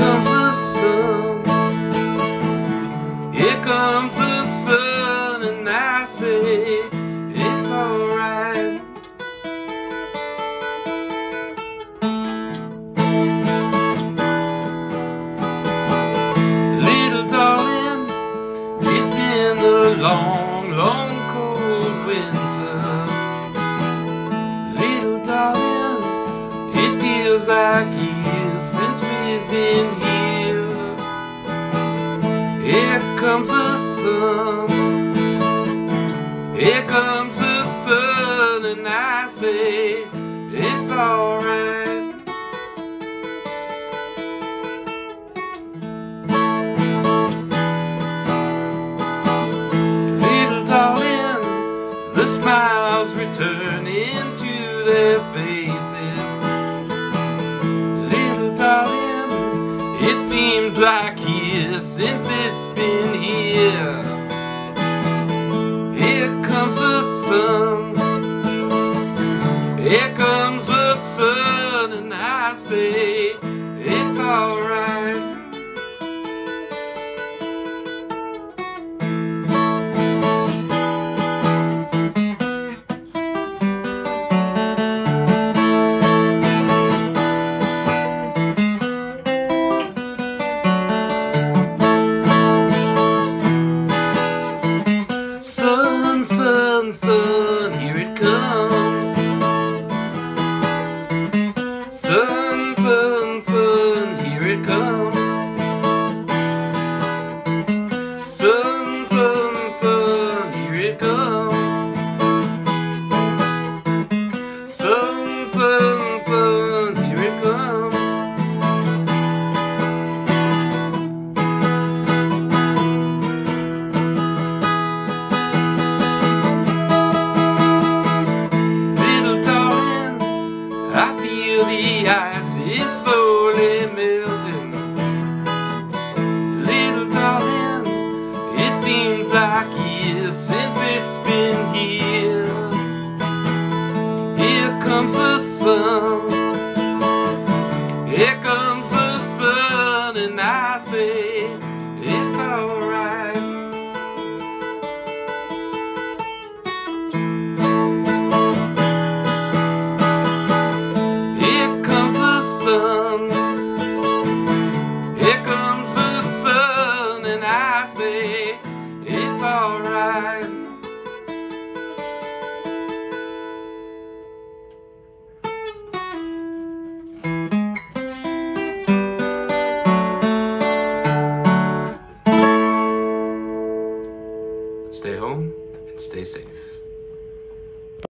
comes the sun. Here comes the sun, and I say it's alright. Little darling, it's been a long, long cold winter. Comes the sun. Here comes the sun, and I say it's alright. Little darling, the smiles return into their faces. It seems like years since it's been here. Here comes the sun. Here comes the sun, and I say it's alright. Comes. Sun, sun, sun, here it comes. Sun, sun, sun, here it comes. The ice is slowly melting. Little darling, it seems like years since it's been here. Here comes the sun. Here comes the sun and I say alright. Stay home and stay safe.